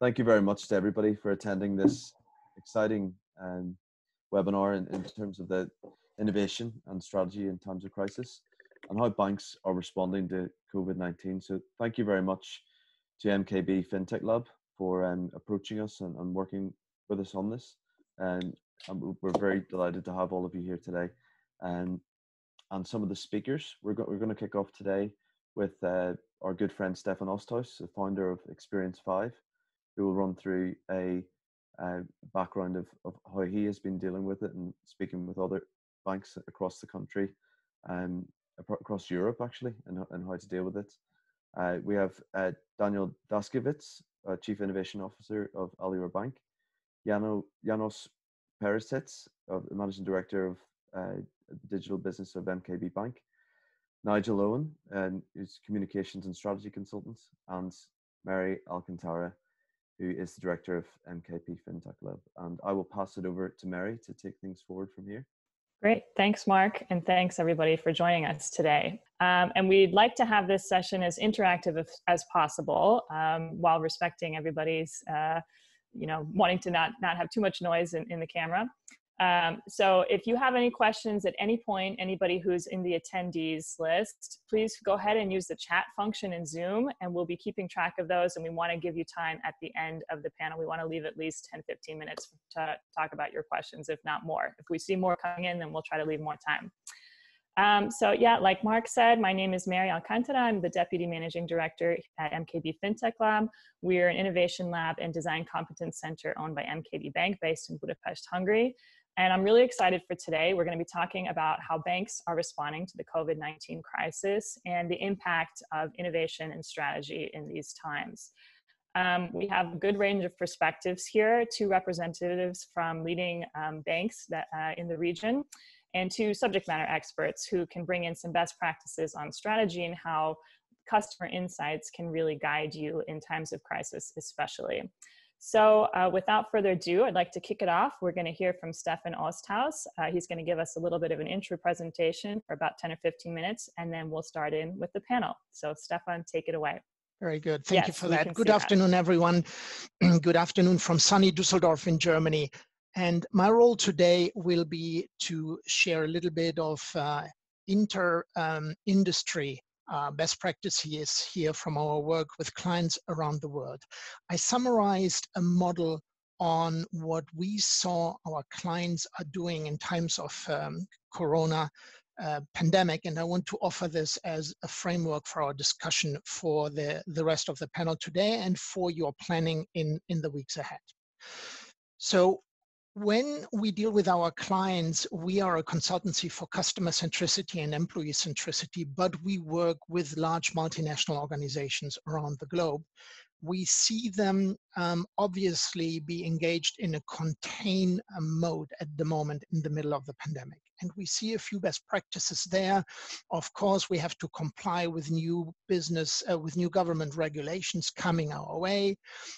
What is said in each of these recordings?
thank you very much to everybody for attending this exciting um, webinar in, in terms of the innovation and strategy in times of crisis and how banks are responding to COVID-19. So thank you very much to MKB FinTech Lab for um, approaching us and, and, working with us on this. And, and, we're very delighted to have all of you here today. Um, and some of the speakers, we're, go we're going to kick off today with uh, our good friend Stefan Osthaus, the founder of Experience 5, who will run through a, a background of, of how he has been dealing with it and speaking with other banks across the country and um, across Europe actually and, and how to deal with it. Uh, we have uh, Daniel Daszkiewicz, uh, Chief Innovation Officer of Alior Bank, Jano, Janos Pereczes, of the Managing Director of uh, Digital Business of MKB Bank, Nigel Owen, um, who's Communications and Strategy Consultant, and Mary Alcantara, who is the Director of MKB FinTech Lab. And I will pass it over to Mary to take things forward from here. Great. Thanks, Mark. And thanks, everybody, for joining us today. Um, and we'd like to have this session as interactive as possible um, while respecting everybody's, uh, you know, wanting to not, not have too much noise in, in the camera. Um, so if you have any questions at any point, anybody who's in the attendees list, please go ahead and use the chat function in Zoom and we'll be keeping track of those and we wanna give you time at the end of the panel. We wanna leave at least 10, 15 minutes to talk about your questions, if not more. If we see more coming in, then we'll try to leave more time. Um, so yeah, like Mark said, my name is Mary Alcantara. I'm the Deputy Managing Director at MKB FinTech Lab. We're an innovation lab and design competence center owned by MKB Bank based in Budapest, Hungary. And I'm really excited for today. We're going to be talking about how banks are responding to the COVID 19 crisis and the impact of innovation and strategy in these times. Um, we have a good range of perspectives here two representatives from leading um, banks that, uh, in the region, and two subject matter experts who can bring in some best practices on strategy and how customer insights can really guide you in times of crisis, especially. So uh, without further ado, I'd like to kick it off. We're going to hear from Stefan Osthaus. Uh, he's going to give us a little bit of an intro presentation for about 10 or 15 minutes, and then we'll start in with the panel. So Stefan, take it away. Very good. Thank yes, you for that. Good afternoon, that. everyone. good afternoon from sunny Dusseldorf in Germany. And my role today will be to share a little bit of uh, inter-industry um, uh, best practices here from our work with clients around the world. I summarized a model on what we saw our clients are doing in times of um, corona uh, pandemic and i want to offer this as a framework for our discussion for the, the rest of the panel today and for your planning in, in the weeks ahead so when we deal with our clients, we are a consultancy for customer centricity and employee centricity, but we work with large multinational organizations around the globe. We see them um, obviously be engaged in a contain mode at the moment in the middle of the pandemic. And we see a few best practices there. Of course, we have to comply with new business, uh, with new government regulations coming our way.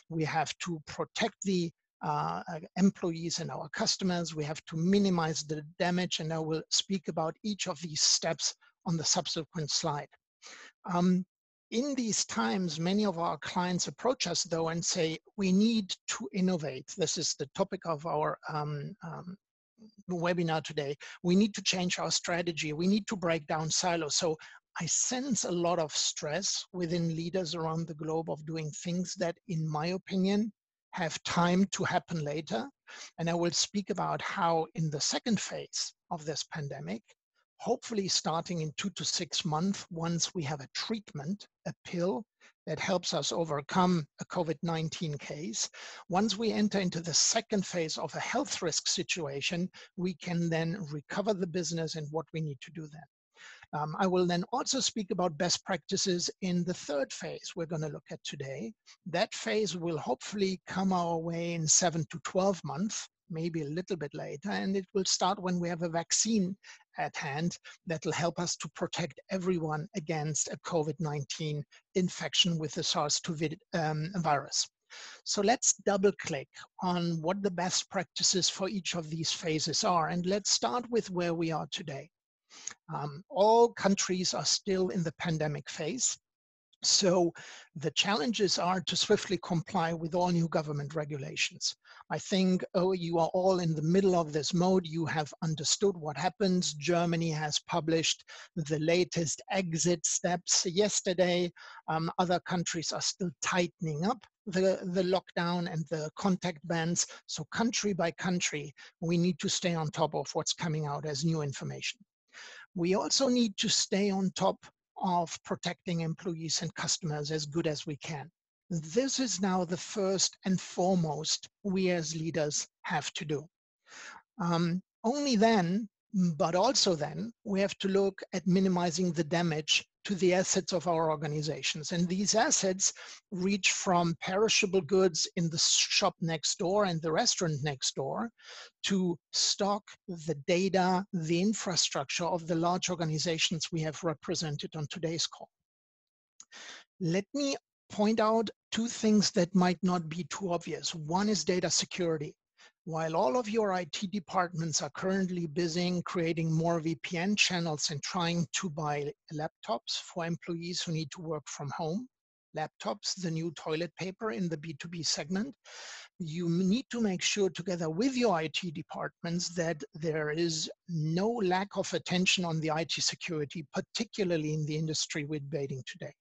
We have to protect the uh, uh, employees and our customers. We have to minimize the damage, and I will speak about each of these steps on the subsequent slide. Um, in these times, many of our clients approach us though and say, we need to innovate. This is the topic of our um, um, webinar today. We need to change our strategy. We need to break down silos. So I sense a lot of stress within leaders around the globe of doing things that, in my opinion, have time to happen later. And I will speak about how in the second phase of this pandemic, hopefully starting in two to six months, once we have a treatment, a pill that helps us overcome a COVID-19 case, once we enter into the second phase of a health risk situation, we can then recover the business and what we need to do then. Um, I will then also speak about best practices in the third phase we're going to look at today. That phase will hopefully come our way in seven to 12 months, maybe a little bit later, and it will start when we have a vaccine at hand that will help us to protect everyone against a COVID-19 infection with the SARS-CoV um, virus. So let's double click on what the best practices for each of these phases are. And let's start with where we are today. Um, all countries are still in the pandemic phase. So the challenges are to swiftly comply with all new government regulations. I think, oh, you are all in the middle of this mode. You have understood what happens. Germany has published the latest exit steps yesterday. Um, other countries are still tightening up the, the lockdown and the contact bans. So country by country, we need to stay on top of what's coming out as new information. We also need to stay on top of protecting employees and customers as good as we can. This is now the first and foremost we as leaders have to do. Um, only then, but also then, we have to look at minimizing the damage to the assets of our organizations. And these assets reach from perishable goods in the shop next door and the restaurant next door to stock, the data, the infrastructure of the large organizations we have represented on today's call. Let me point out two things that might not be too obvious. One is data security. While all of your IT departments are currently busy creating more VPN channels and trying to buy laptops for employees who need to work from home, laptops, the new toilet paper in the B2B segment, you need to make sure together with your IT departments that there is no lack of attention on the IT security, particularly in the industry we're debating today.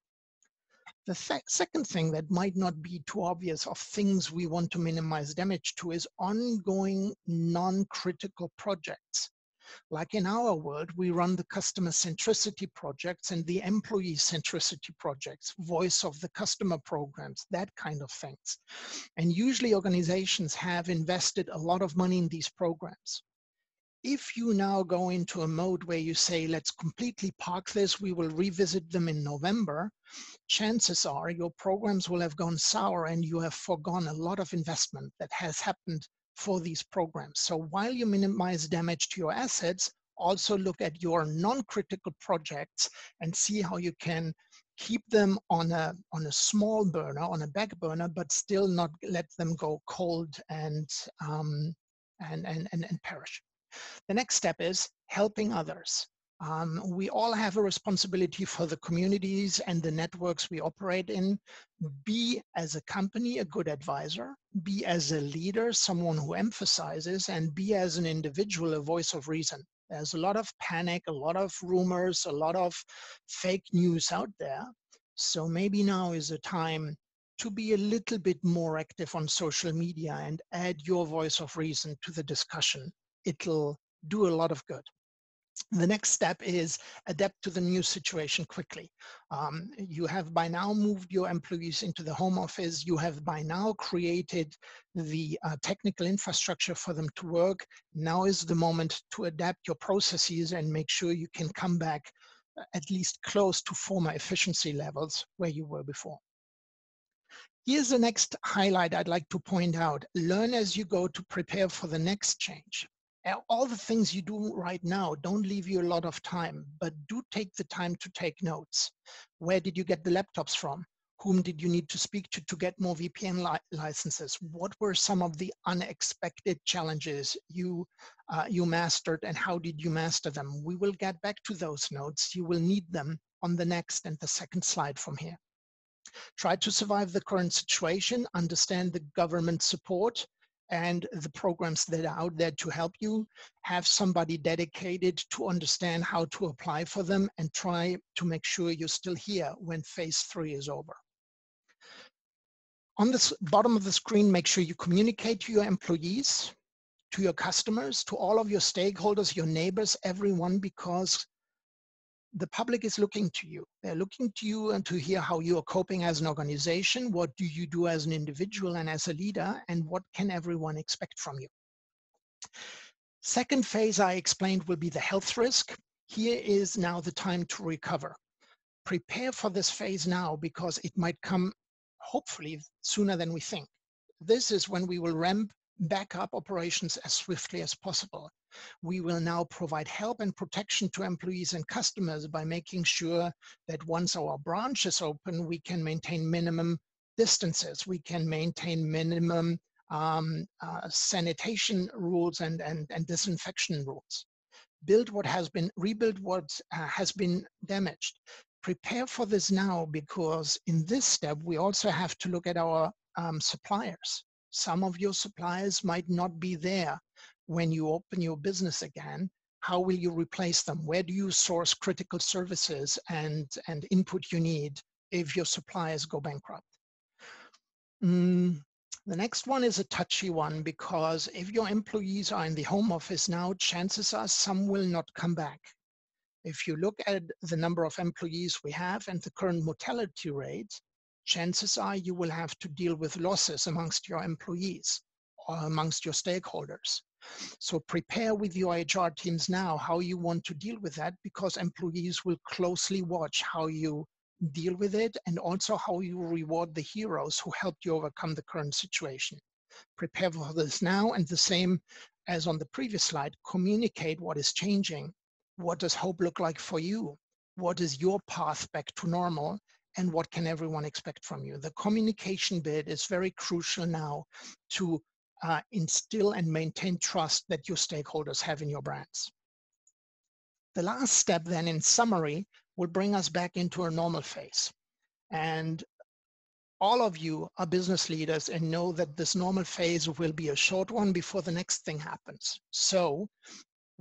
The th second thing that might not be too obvious of things we want to minimize damage to is ongoing non-critical projects. Like in our world, we run the customer centricity projects and the employee centricity projects, voice of the customer programs, that kind of things. And usually organizations have invested a lot of money in these programs if you now go into a mode where you say, let's completely park this, we will revisit them in November, chances are your programs will have gone sour and you have foregone a lot of investment that has happened for these programs. So while you minimize damage to your assets, also look at your non-critical projects and see how you can keep them on a on a small burner, on a back burner, but still not let them go cold and um, and, and, and, and perish. The next step is helping others. Um, we all have a responsibility for the communities and the networks we operate in. Be as a company a good advisor, be as a leader someone who emphasizes, and be as an individual a voice of reason. There's a lot of panic, a lot of rumors, a lot of fake news out there. So maybe now is a time to be a little bit more active on social media and add your voice of reason to the discussion it'll do a lot of good. The next step is adapt to the new situation quickly. Um, you have by now moved your employees into the home office. You have by now created the uh, technical infrastructure for them to work. Now is the moment to adapt your processes and make sure you can come back uh, at least close to former efficiency levels where you were before. Here's the next highlight I'd like to point out. Learn as you go to prepare for the next change all the things you do right now don't leave you a lot of time, but do take the time to take notes. Where did you get the laptops from? Whom did you need to speak to to get more VPN li licenses? What were some of the unexpected challenges you, uh, you mastered and how did you master them? We will get back to those notes. You will need them on the next and the second slide from here. Try to survive the current situation, understand the government support, and the programs that are out there to help you. Have somebody dedicated to understand how to apply for them and try to make sure you're still here when phase three is over. On the bottom of the screen, make sure you communicate to your employees, to your customers, to all of your stakeholders, your neighbors, everyone, because the public is looking to you. They're looking to you and to hear how you are coping as an organization. What do you do as an individual and as a leader? And what can everyone expect from you? Second phase I explained will be the health risk. Here is now the time to recover. Prepare for this phase now because it might come hopefully sooner than we think. This is when we will ramp back up operations as swiftly as possible. We will now provide help and protection to employees and customers by making sure that once our branch is open, we can maintain minimum distances. We can maintain minimum um, uh, sanitation rules and, and, and disinfection rules. Build what has been, rebuild what uh, has been damaged. prepare for this now because in this step, we also have to look at our um, suppliers. Some of your suppliers might not be there when you open your business again. How will you replace them? Where do you source critical services and, and input you need if your suppliers go bankrupt? Mm, the next one is a touchy one because if your employees are in the home office now, chances are some will not come back. If you look at the number of employees we have and the current mortality rate, chances are you will have to deal with losses amongst your employees or amongst your stakeholders. So prepare with your HR teams now how you want to deal with that because employees will closely watch how you deal with it and also how you reward the heroes who helped you overcome the current situation. Prepare for this now and the same as on the previous slide, communicate what is changing. What does hope look like for you? What is your path back to normal? And what can everyone expect from you? The communication bit is very crucial now to uh, instill and maintain trust that your stakeholders have in your brands. The last step then in summary will bring us back into a normal phase. And all of you are business leaders and know that this normal phase will be a short one before the next thing happens. So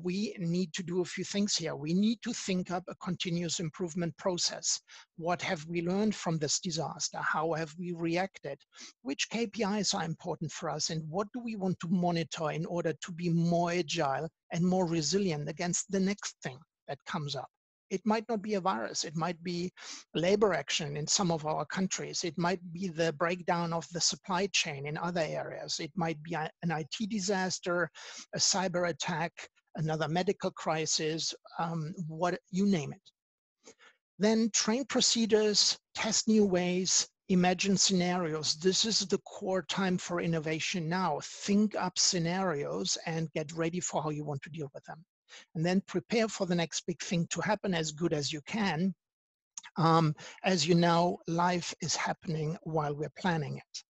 we need to do a few things here. We need to think up a continuous improvement process. What have we learned from this disaster? How have we reacted? Which KPIs are important for us? And what do we want to monitor in order to be more agile and more resilient against the next thing that comes up? It might not be a virus. It might be labor action in some of our countries. It might be the breakdown of the supply chain in other areas. It might be an IT disaster, a cyber attack, another medical crisis, um, what you name it. Then train procedures, test new ways, imagine scenarios. This is the core time for innovation now. Think up scenarios and get ready for how you want to deal with them and then prepare for the next big thing to happen as good as you can. Um, as you know, life is happening while we're planning it.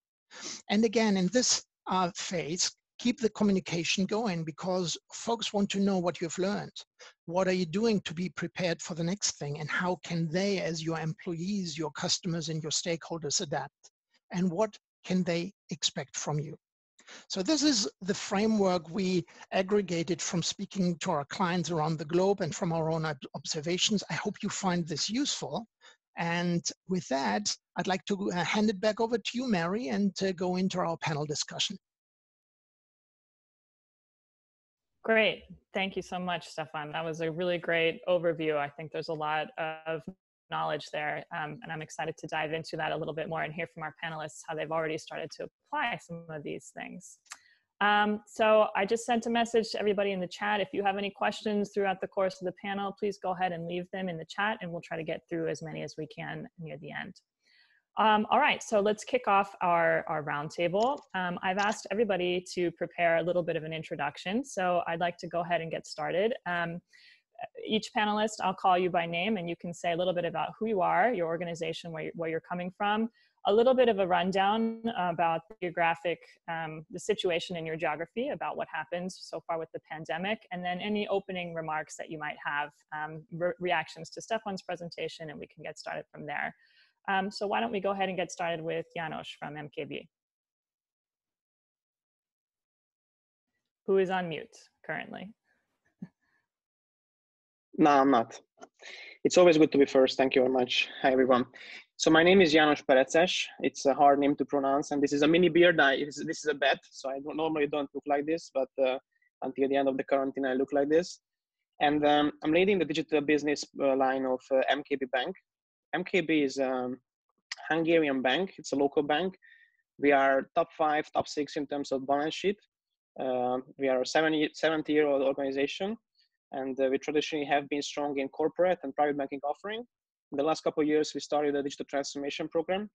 And again, in this uh, phase, keep the communication going because folks want to know what you've learned. What are you doing to be prepared for the next thing? And how can they, as your employees, your customers, and your stakeholders, adapt? And what can they expect from you? So this is the framework we aggregated from speaking to our clients around the globe and from our own observations. I hope you find this useful. And with that, I'd like to uh, hand it back over to you, Mary, and to go into our panel discussion. Great. Thank you so much, Stefan. That was a really great overview. I think there's a lot of knowledge there. Um, and I'm excited to dive into that a little bit more and hear from our panelists how they've already started to apply some of these things. Um, so I just sent a message to everybody in the chat. If you have any questions throughout the course of the panel, please go ahead and leave them in the chat and we'll try to get through as many as we can near the end. Um, all right, so let's kick off our, our roundtable. Um, I've asked everybody to prepare a little bit of an introduction, so I'd like to go ahead and get started. Um, each panelist, I'll call you by name and you can say a little bit about who you are, your organization, where, where you're coming from, a little bit of a rundown about geographic, um, the situation in your geography, about what happened so far with the pandemic, and then any opening remarks that you might have, um, re reactions to Stefan's presentation, and we can get started from there. Um, so why don't we go ahead and get started with Janos from MKB, who is on mute currently. No, I'm not. It's always good to be first. Thank you very much. Hi, everyone. So my name is Janos Pereczes. It's a hard name to pronounce, and this is a mini beard. I, this is a bet, so I don't, normally don't look like this, but uh, until the end of the quarantine, I look like this. And um, I'm leading the digital business uh, line of uh, MKB Bank. MKB is a um, Hungarian bank. It's a local bank. We are top five, top six in terms of balance sheet. Uh, we are a 70, 70 year old organization and uh, we traditionally have been strong in corporate and private banking offering. In the last couple of years, we started a digital transformation program.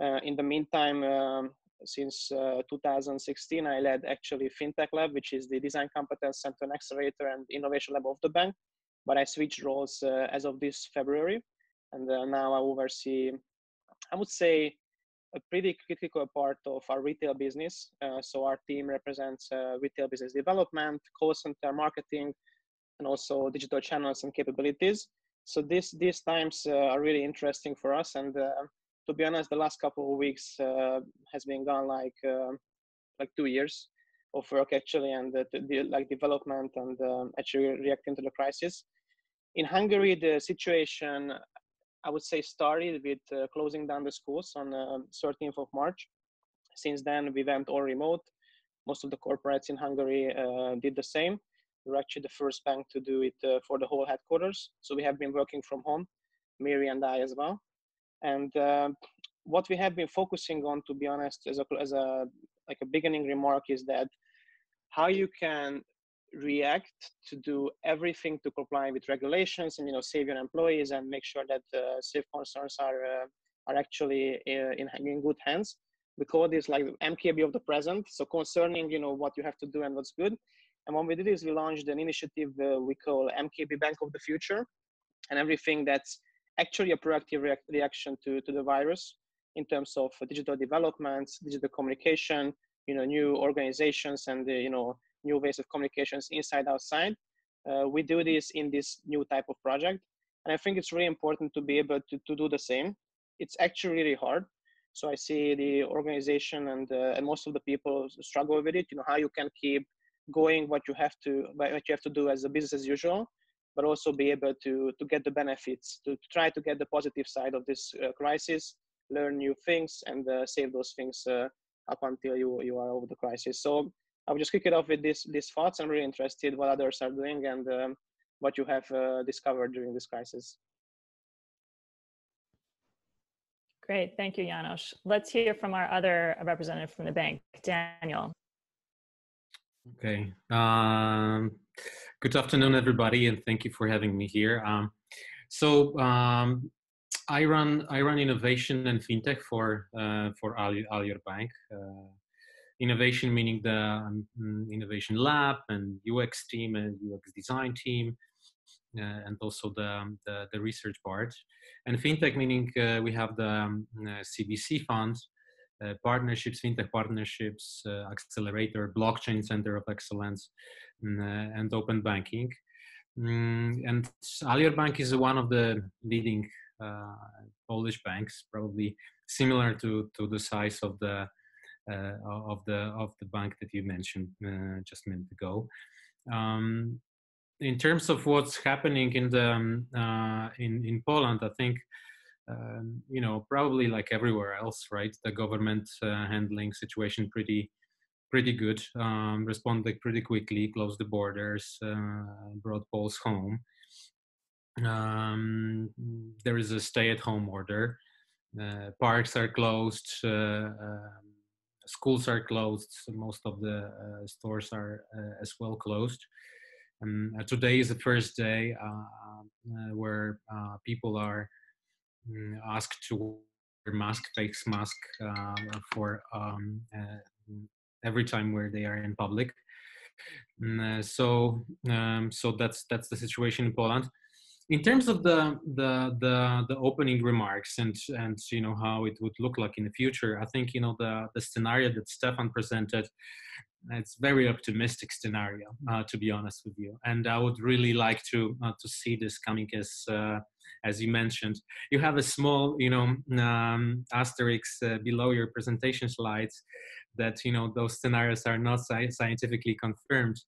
Uh, in the meantime, um, since uh, 2016, I led actually FinTech Lab, which is the design competence center and accelerator and innovation lab of the bank. But I switched roles uh, as of this February, and uh, now I oversee, I would say, a pretty critical part of our retail business. Uh, so our team represents retail business development, call center, marketing, and also digital channels and capabilities. So this these times uh, are really interesting for us, and uh, to be honest, the last couple of weeks uh, has been gone like um, like two years of work actually, and the like development and um, actually reacting to the crisis. In Hungary, the situation I would say started with uh, closing down the schools on uh, 13th of March. Since then, we went all remote. Most of the corporates in Hungary uh, did the same. We are actually the first bank to do it uh, for the whole headquarters. So we have been working from home, Miri and I as well. And uh, what we have been focusing on, to be honest, as a, as a like a beginning remark, is that how you can react to do everything to comply with regulations and you know save your employees and make sure that uh, safe concerns are uh, are actually uh, in, in good hands. We call this like mkb of the present. So concerning you know what you have to do and what's good. And what we did is we launched an initiative uh, we call mkb bank of the future. And everything that's actually a proactive re- reaction to, to the virus in terms of digital developments digital communication you know new organizations and uh, you know new ways of communications inside outside. Uh, we do this in this new type of project. And i think it's really important to be able to, to do the same. It's actually really hard. So i see the organization and, uh, and most of the people struggle with it you know how you can keep going what you have to what you have to do as a business as usual but also be able to to get the benefits to, try to get the positive side of this uh, crisis learn new things and uh, save those things uh, up until you you are over the crisis. So I will just kick it off with this, these thoughts. I'm really interested what others are doing and um, what you have uh, discovered during this crisis. Great, thank you, Janos. Let's hear from our other representative from the bank, Daniel. Okay. Um, good afternoon, everybody, and thank you for having me here. Um, so um, I run I run innovation and fintech for uh, for Alior Bank. Uh, innovation meaning the um, innovation lab and UX team and UX design team, uh, and also the, um, the, the research part. And fintech meaning uh, we have the um, uh, CVC fund, uh, partnerships, fintech partnerships, uh, accelerator, blockchain center of excellence, mm, uh, and open banking. Mm, and Alior Bank is one of the leading Polish banks, probably similar to, to the size of the uh, of the of the bank that you mentioned uh, just a minute ago. Um, in terms of what's happening in the um, uh, in in Poland, I think um, you know probably like everywhere else, right? The government handling situation pretty pretty good. Um, responded pretty quickly, closed the borders, brought Poles home. Um, there is a stay-at-home order. Uh, parks are closed. Uh, um, schools are closed. So most of the uh, stores are uh, as well closed. Um, today is the first day where people are mm, asked to wear mask, face mask for um, every time where they are in public. Mm, so um, so that's that's the situation in Poland in terms of the, the the the opening remarks and and you know how it would look like in the future i think you know the the scenario that stefan presented it's very optimistic scenario uh, to be honest with you. And i would really like to uh, to see this coming as uh, as you mentioned. You have a small you know um, asterisk uh, below your presentation slides that you know those scenarios are not sci- scientifically confirmed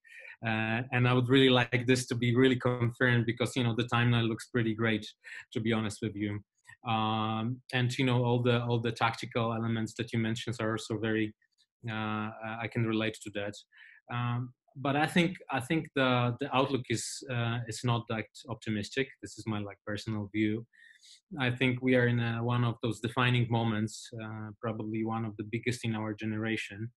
uh, and I would really like this to be really confirmed because you know the timeline looks pretty great, to be honest with you. Um, and you know all the all the tactical elements that you mentioned are also very. Uh, I can relate to that. Um, but I think I think the the outlook is uh, is not that optimistic. This is my like personal view. I think we are in a, one of those defining moments, uh, probably one of the biggest in our generation,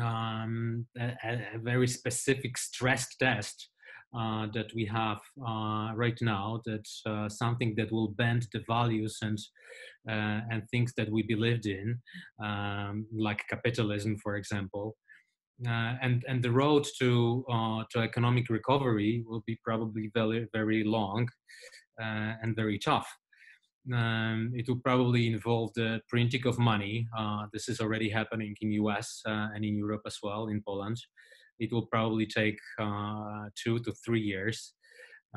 um, a, a, very specific stress test uh, that we have uh, right now that uh, something that will bend the values and uh, and things that we believed in um, like capitalism for example. Uh, and and the road to uh, to economic recovery will be probably very very long and very tough um, it will probably involve the printing of money. Uh, this is already happening in US uh, and in Europe as well, in Poland. It will probably take uh, two to three years.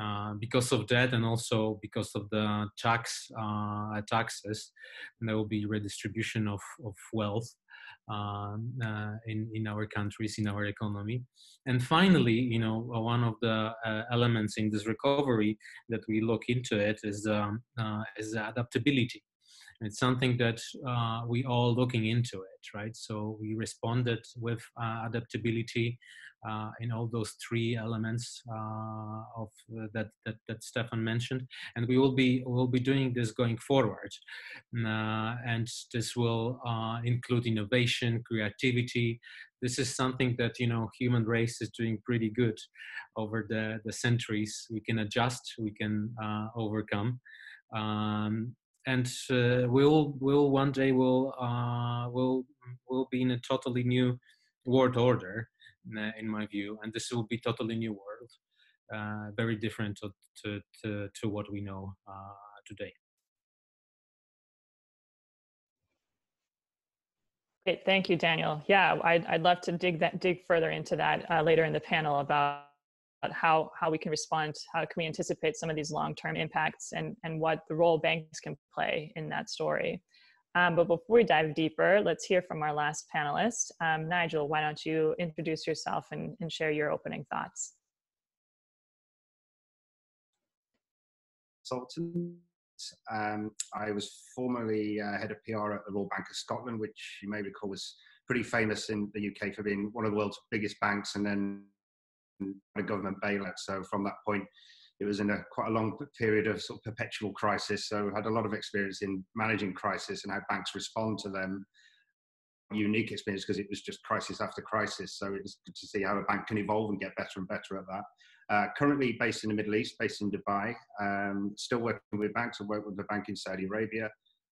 Uh, because of that, and also because of the tax uh, taxes, there will be redistribution of, of wealth in in our countries, in our economy. And finally, you know, one of the uh, elements in this recovery that we look into it is um, uh, is adaptability. It's something that uh, we all looking into it, right? So we responded with uh, adaptability uh, in all those three elements uh, of uh, that, that that Stefan mentioned, and we will be will be doing this going forward, uh, and this will include innovation, creativity. This is something that you know human race is doing pretty good over the the centuries. We can adjust, we can overcome. Um, and uh, we'll will one day will uh, will will be in a totally new world order in my view and this will be totally new world uh, very different to, to, to, to, what we know uh, today. Great, thank you, Daniel. Yeah, I'd, I'd love to dig that dig further into that uh, later in the panel about how how we can respond how can we anticipate some of these long-term impacts and and what the role banks can play in that story um, but before we dive deeper let's hear from our last panelist um, nigel why don't you introduce yourself and, and share your opening thoughts um, I was formerly uh, head of PR at the Royal Bank of Scotland, which you may recall was pretty famous in the UK for being one of the world's biggest banks and then a government bailout. So from that point, it was in a quite a long period of sort of perpetual crisis. So had a lot of experience in managing crisis and how banks respond to them. Unique experience because it was just crisis after crisis. So it was good to see how a bank can evolve and get better and better at that. Uh, currently based in the Middle East, based in Dubai. Um, still working with banks. I work with a bank in Saudi Arabia.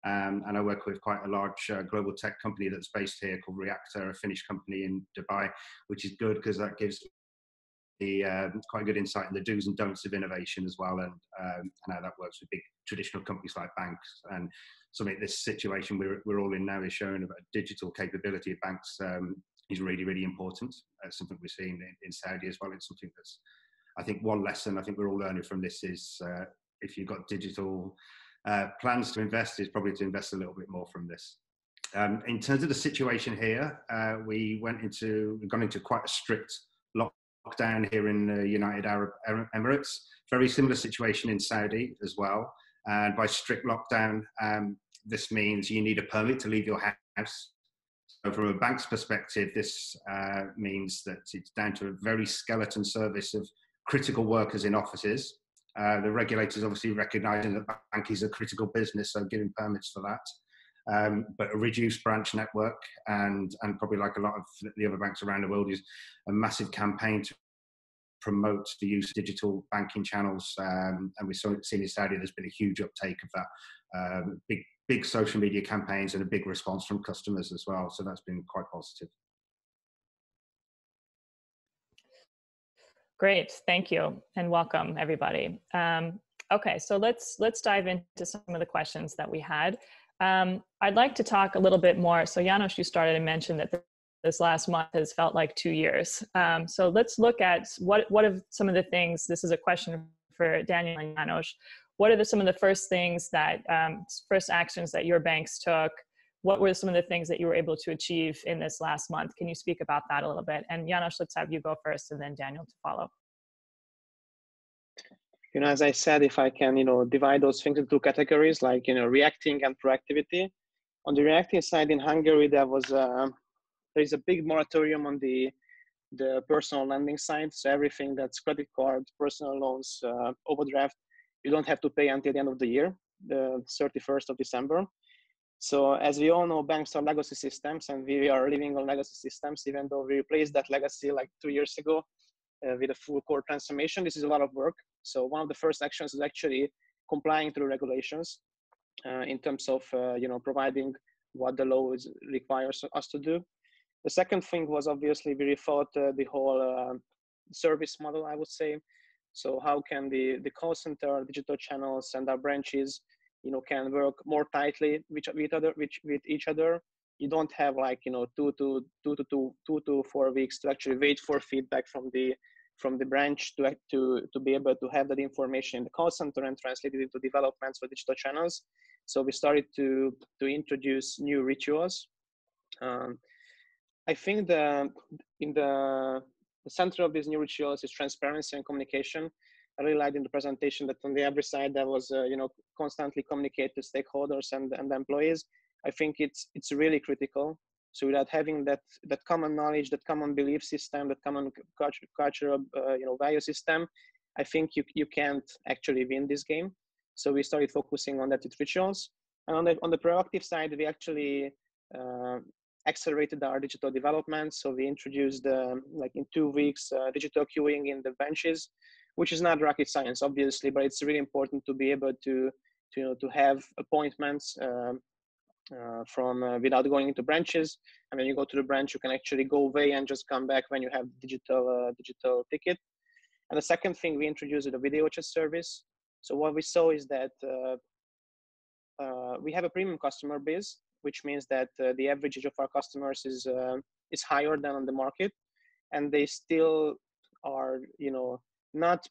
Um, and I work with quite a large uh, global tech company that's based here called Reaktor, a Finnish company in Dubai, which is good because that gives the um, quite good insight in the do's and don'ts of innovation as well, and, um, how that works with big traditional companies like banks. And something this situation we're, we're all in now is showing about digital capability of banks um, is really really important. It's something we're seeing in, in, Saudi as well. It's something that's I think one lesson I think we're all learning from this is uh, if you've got digital uh, plans to invest, is probably to invest a little bit more from this. Um, in terms of the situation here, uh, we went into, we've gone into quite a strict lockdown here in the United Arab Emirates. Very similar situation in Saudi as well. And by strict lockdown, um, this means you need a permit to leave your house. So, from a bank's perspective, this uh, means that it's down to a very skeleton service of critical workers in offices. Uh, the regulators obviously recognising that bank is a critical business, so giving permits for that. Um, but a reduced branch network and and probably like a lot of the other banks around the world is a massive campaign to promote the use of digital banking channels. Um, and we've seen in Saudi there's been a huge uptake of that. Um, big big social media campaigns and a big response from customers as well. So that's been quite positive. Great, thank you, and welcome everybody. Um, okay, so let's let's dive into some of the questions that we had. Um, I'd like to talk a little bit more. So Janos, you started and mentioned that this last month has felt like two years. Um, so let's look at what what are some of the things. This is a question for Daniel and Janos. What are the, some of the first things that um, first actions that your banks took? What were some of the things that you were able to achieve in this last month? Can you speak about that a little bit? And Janos, let's have you go first, and then Daniel to follow you know, as I said, if I can, you know, divide those things into categories like, you know, reacting and proactivity. On the reacting side in Hungary, there was a, there is a big moratorium on the the personal lending side. So everything that's credit card, personal loans, uh, overdraft, you don't have to pay until the end of the year, the 31st of December. So as we all know, banks are legacy systems, and we are living on legacy systems. Even though we replaced that legacy like two years ago uh, with a full core transformation, this is a lot of work. So one of the first actions is actually complying to regulations uh, in terms of uh, you know providing what the law is, requires us to do. The second thing was obviously we rethought uh, the whole uh, service model. I would say. So how can the the call center, digital channels, and our branches, you know, can work more tightly with, with other with, with each other you don't have like you know two to two to two two to four weeks to actually wait for feedback from the from the branch to, to, to be able to have that information in the call center and translate it into developments for digital channels. So we started to, to introduce new rituals. Um, I think the, in the, the center of these new rituals is transparency and communication. I really liked in the presentation that on the every side there was, uh, you know, constantly communicate to stakeholders and, and employees. I think it's, it's really critical so without having that that common knowledge, that common belief system, that common culture, cultural uh, you know value system, I think you you can't actually win this game. So we started focusing on that with rituals. And on the on the proactive side, we actually uh, accelerated our digital development. So we introduced um, like in two weeks uh, digital queuing in the benches, which is not rocket science, obviously, but it's really important to be able to to you know, to have appointments um, uh, from uh, without going into branches. And when you go to the branch, you can actually go away and just come back when you have digital uh, digital ticket. And the second thing we introduced is a video chat service. So what we saw is that uh, uh, we have a premium customer base, which means that uh, the average age of our customers is is higher than on the market, and they still are, you know, not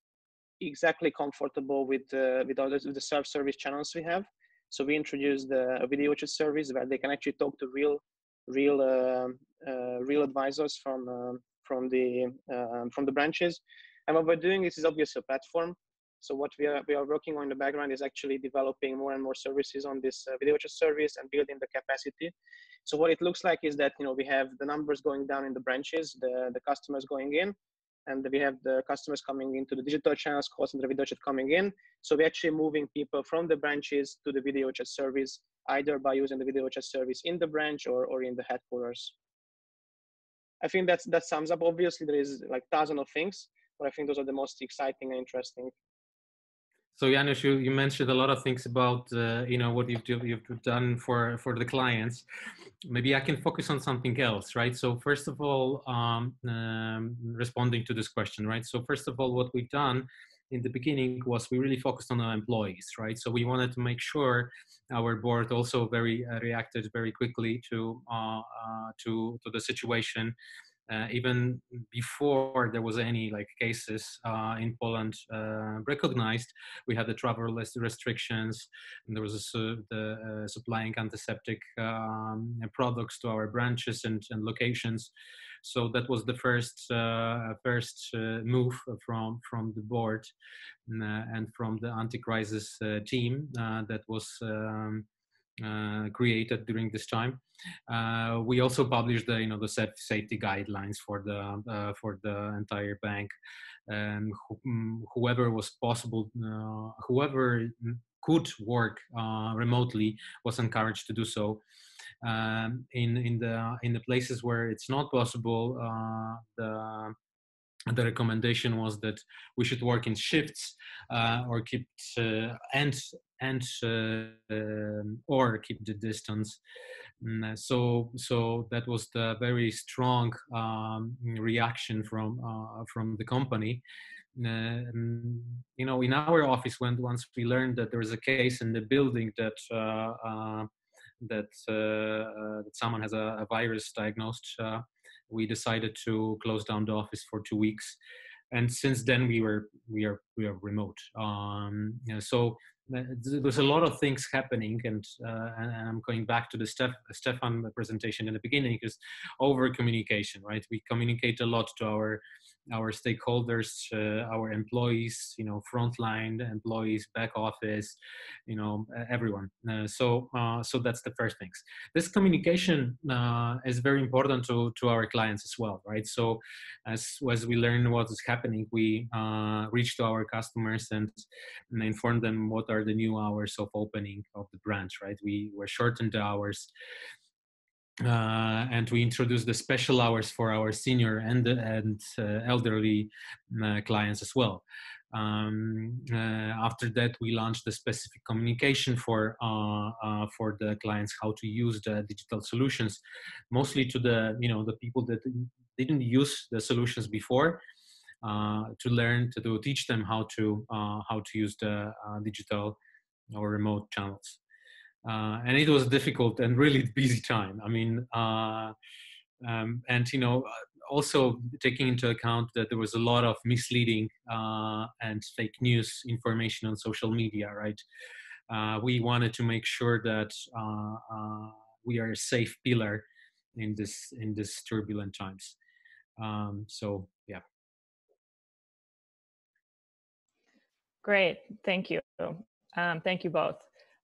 exactly comfortable with with the, with the self service channels we have. So we introduced a video chat service where they can actually talk to real, real, uh, uh, real advisors from uh, from the um, from the branches. And what we're doing is, is obviously a platform. So what we are we are working on in the background is actually developing more and more services on this uh, video chat service and building the capacity. So what it looks like is that you know we have the numbers going down in the branches, the the customers going in, and we have the customers coming into the digital channels, calls and the video chat coming in. So we're actually moving people from the branches to the video chat service, either by using the video chat service in the branch or, or in the headquarters. I think that's, that sums up. Obviously, there is like thousands of things, but I think those are the most exciting and interesting. So Janusz, you, you mentioned a lot of things about uh, you know what you've you've done for for the clients. Maybe I can focus on something else, right? So first of all, um, um, responding to this question, right? So first of all, what we've done in the beginning was we really focused on our employees, right? So we wanted to make sure our board also very uh, reacted very quickly to uh, uh to to the situation uh, even before there was any like cases uh, in Poland uh, recognized, we had the travel restrictions, and there was a, the uh, supplying antiseptic um, products to our branches and, and, locations. So that was the first uh, first uh, move from from the board and from the anti-crisis team that was. Um, uh, created during this time. Uh, we also published the you know the safety guidelines for the uh, for the entire bank, and mm, whoever was possible, uh, whoever could work uh, remotely was encouraged to do so. Um, in in the in the places where it's not possible, uh, the the recommendation was that we should work in shifts uh, or keep uh, and and uh, um, or keep the distance. Mm, so so that was the very strong um, reaction from uh, from the company. You know in our office when once we learned that there was a case in the building that uh, uh, that, that someone has a, a virus diagnosed we decided to close down the office for two weeks. And since then we were we are we are remote. Um, you know, so uh, there's a lot of things happening and, uh, and, i'm going back to the Steph, stefan presentation in the beginning is over communication right? We communicate a lot to our our stakeholders, uh, our employees, you know, frontline employees, back office, you know, everyone. Uh, so, uh, so that's the first things. This communication uh, is very important to to our clients as well, right? So, as as we learn what is happening, we uh, reach to our customers and, and inform them what are the new hours of opening of the branch, right? We were shortened hours uh, and we introduced the special hours for our senior and and uh, elderly uh, clients as well. Um, uh, after that, we launched the specific communication for uh, uh, for the clients how to use the digital solutions, mostly to the you know the people that didn't use the solutions before. to learn to, to teach them how to how to use the digital or remote channels uh, and it was a difficult and really busy time. I mean, uh, um, and you know, also taking into account that there was a lot of misleading uh, and fake news information on social media, right? Uh, we wanted to make sure that uh, uh, we are a safe pillar in this in this turbulent times. Um, so yeah. Great, thank you. Um, thank you both.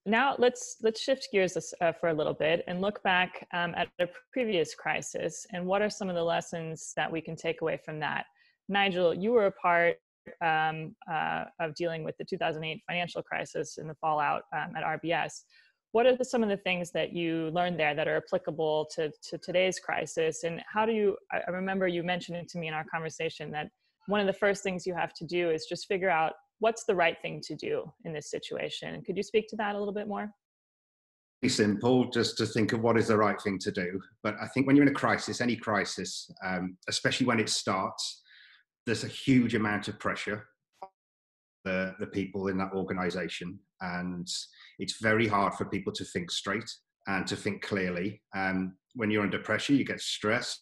Now let's let's shift gears uh, for a little bit and look back um, at a previous crisis and what are some of the lessons that we can take away from that. Nigel, you were a part um, uh, of dealing with the 2008 financial crisis and the fallout um, at RBS. What are the, some of the things that you learned there that are applicable to, to today's crisis? And how do you, I remember you mentioning to me in our conversation that one of the first things you have to do is just figure out what's the right thing to do in this situation. Could you speak to that a little bit more? simple just to think of what is the right thing to do but i think when you're in a crisis any crisis um, especially when it starts there's a huge amount of pressure the, the people in that organization and it's very hard for people to think straight and to think clearly um, when you're under pressure you get stressed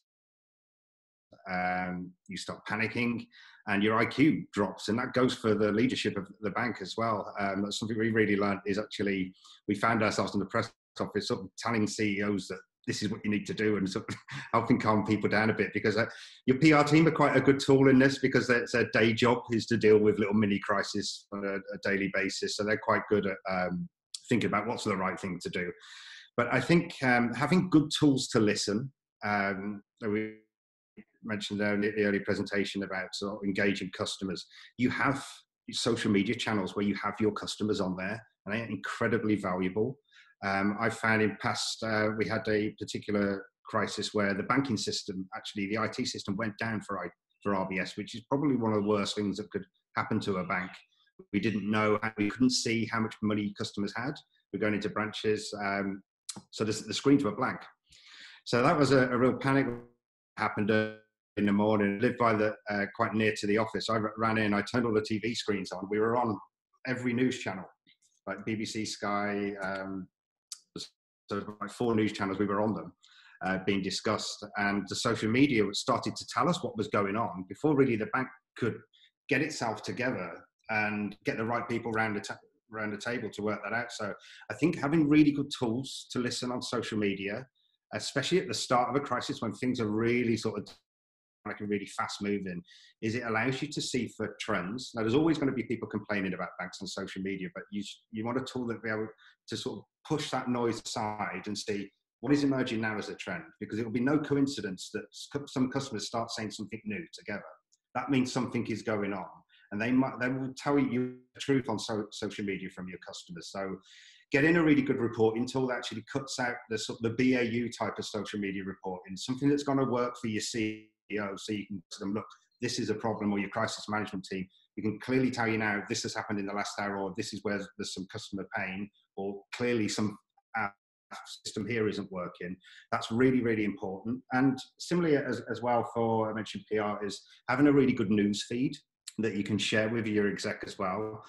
um, you start panicking and your iq drops and that goes for the leadership of the bank as well um, that's something we really learned is actually we found ourselves in the press office sort of telling ceos that this is what you need to do and sort of helping calm people down a bit because uh, your PR team are quite a good tool in this because it's their day job is to deal with little mini crises on a, a daily basis. So they're quite good at um, thinking about what's the right thing to do. But I think um, having good tools to listen, um, we mentioned there in the early presentation about sort of engaging customers. You have social media channels where you have your customers on there and they're incredibly valuable. Um, I found in past, uh, we had a particular crisis where the banking system, actually the IT system went down for, I, for RBS, which is probably one of the worst things that could happen to a bank. We didn't know, we couldn't see how much money customers had. We're going into branches, um, so the, the screens were blank. So that was a, a real panic happened in the morning. Lived by the uh, quite near to the office. I ran in, I turned all the TV screens on. We were on every news channel, like BBC, Sky, um, so like four news channels, we were on them. Uh, being discussed, and the social media started to tell us what was going on before really the bank could get itself together and get the right people around the, ta- around the table to work that out. So I think having really good tools to listen on social media, especially at the start of a crisis when things are really sort of like a really fast moving, is it allows you to see for trends. Now, there's always going to be people complaining about banks on social media, but you you want a tool that be able to sort of push that noise aside and see what is emerging now as a trend because it will be no coincidence that some customers start saying something new together that means something is going on and they might they will tell you the truth on so, social media from your customers so getting a really good reporting tool that actually cuts out the the BAU type of social media reporting something that's going to work for your CEO so you can tell them look this is a problem or your crisis management team You can clearly tell you now this has happened in the last hour or this is where there's some customer pain or clearly some uh, system here isn't working. That's really really important. And similarly as, as well for i mentioned pr is having a really good news feed that you can share with your exec as well.